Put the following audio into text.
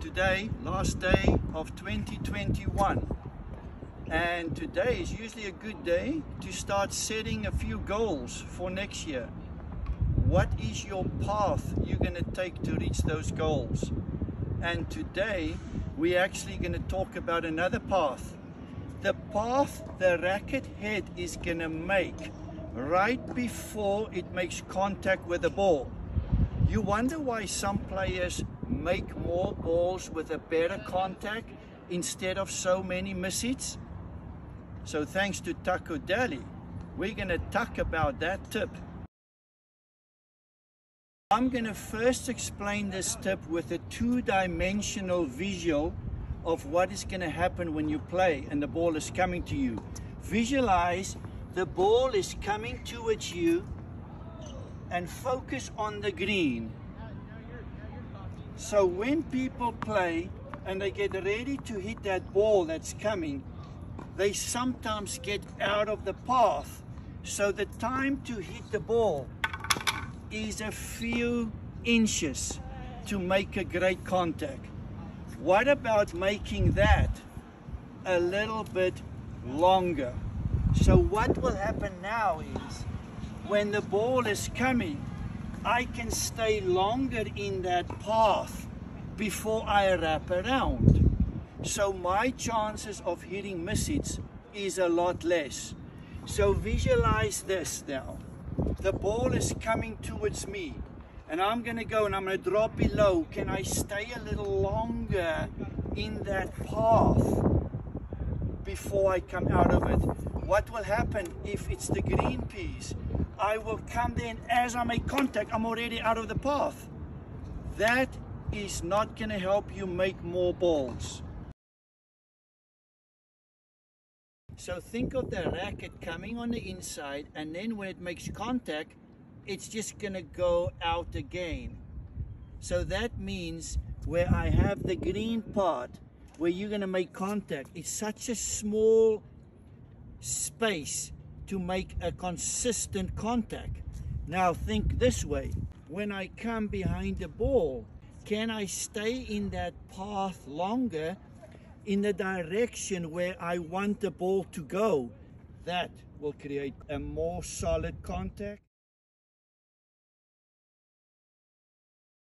today, last day of 2021. And today is usually a good day to start setting a few goals for next year. What is your path you're going to take to reach those goals? And today we're actually going to talk about another path. The path the racket head is going to make right before it makes contact with the ball. You wonder why some players make more balls with a better contact instead of so many miss hits? So thanks to Tacodeli, we're going to talk about that tip. I'm going to first explain this tip with a two-dimensional visual of what is going to happen when you play and the ball is coming to you. Visualize the ball is coming towards you and focus on the green. So when people play and they get ready to hit that ball that's coming, they sometimes get out of the path. So the time to hit the ball is a few inches to make a great contact. What about making that a little bit longer? So what will happen now is when the ball is coming, I can stay longer in that path before I wrap around. So my chances of hitting miss hits is a lot less. So visualize this now. The ball is coming towards me and I'm gonna go and I'm gonna drop below. Can I stay a little longer in that path before I come out of it? What will happen if it's the green piece? I will come in as I make contact, I'm already out of the path. That is not going to help you make more balls. So think of the racket coming on the inside and then when it makes contact, it's just going to go out again. So that means where I have the green part, where you're going to make contact, it's such a small space to make a consistent contact. Now think this way. When I come behind the ball, can I stay in that path longer in the direction where I want the ball to go? That will create a more solid contact.